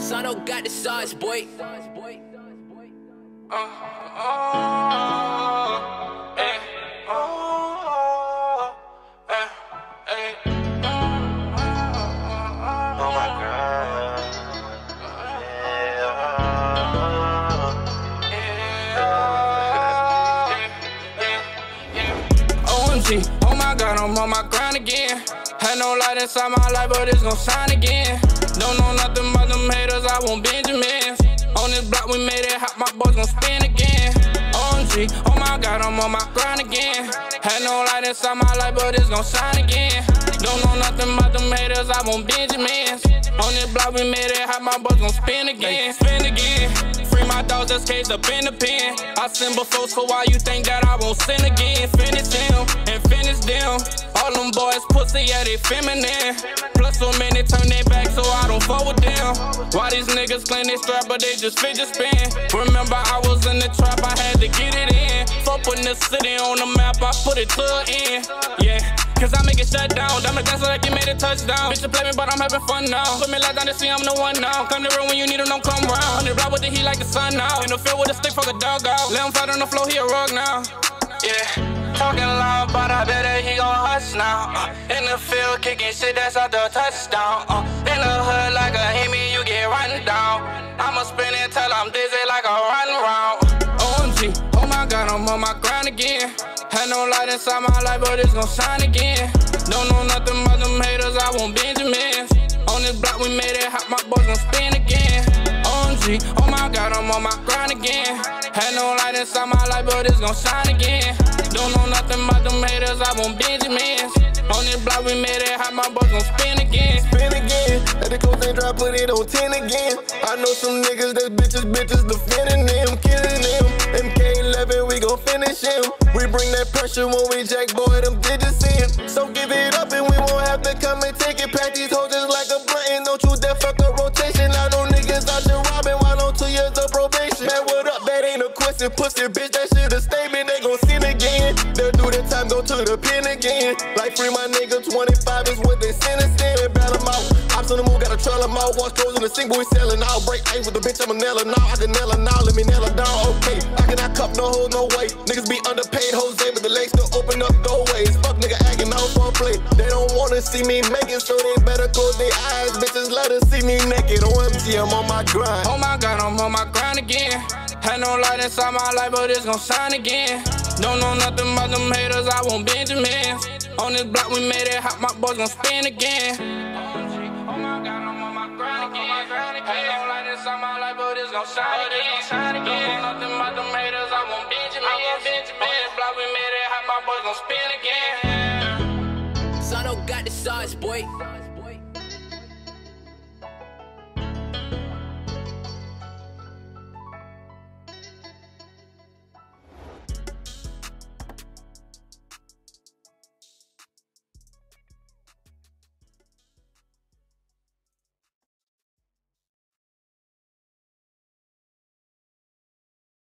Sano got the sauce, boy. Uh, oh, eh, oh, eh, eh. Oh my God. OMG, oh my god, I'm on my grind again. Had no light inside my life, but it's gon' shine again. Don't know nothing I want Benjamins. On this block, we made it hot, my boys gon' spin again. OMG, oh my god, I'm on my grind again. Had no light inside my life, but it's gon' shine again. Don't know nothing about them haters, I want Benjamins. On this block, we made it hot, my boys gon' spin again. Spin again. Free my dogs that's caged up in the pen. I sin before, so why you think that I won't sin again? Finish All them boys pussy, yeah, they feminine. Plus so many turn their back, so I don't fuck with them. Why these niggas claim they strap, but they just fidget spin? Remember, I was in the trap, I had to get it in. Fuck putting the city on the map, I put it to an end. Yeah. Cause I make it shut down. Dumb that's like you made a touchdown. Bitch, you play me, but I'm having fun now. Put me like down to see I'm the one now. Come to room when you need him, don't come round. On the ride with the heat like the sun now. In the field with a stick, fuck a dog out. Let him fight on the floor, he a rug now. Yeah. Talking loud, but I bet that he gon' hush now. Uh, in the field, kicking shit, that's out the touchdown. Uh, in the hood, like a Hemi, you get run down. I'ma spin it till I'm dizzy, like a run round. OMG, oh my god, I'm on my grind again. Had no light inside my life, but it's gon' shine again. Don't know nothing about them haters, I want Benjamins. On this block, we made it hot, my boys gon' spin again. OMG, I'm on my grind again. Had no light inside my life, but it's gon' shine again. Don't know nothing about them haters, I want Benjamins. On this block, we made it hot, my boys gon' spin again. Spin again, let the coast and dry, put it on 10 again. I know some niggas that bitches, bitches defending them, killing them. MK11, we gon' finish him. We bring that pressure when we jack boy, them digits in. So give it up and we won't have to come and take it. Pack these hoes just like a a question, pussy bitch. That shit a statement. They gon' sin again. They'll do the time, go to the pen again. Like free my nigga, 25 is what they sentence in. Battle them out. Ops on the move, gotta trail them out. Wash clothes in the sink, boy selling out. Break ice with the bitch, I'm a nail now. I can nail her now, let me nail her down. Okay, I cannot cup, no hold, no weight. Niggas be underpaid, Jose, but the legs still open up doorways. Fuck nigga acting out for play. They don't wanna see me make it, so they better close their eyes. Bitches let us see me naked. OMG, I'm on my grind. Oh my god, I'm on my grind again. Had no light inside my life, but it's gon' shine again. Don't know nothing about them haters, I want Benjamins. On this block, we made it hot, my boys gon' spin again. Oh my god, I'm on my grind again. Had no light inside my life, but it's gon' shine again. Don't know nothing about them haters, I want Benjamins. On this block, we made it hot, my boys gon' spin again. Sano got the sauce, boy.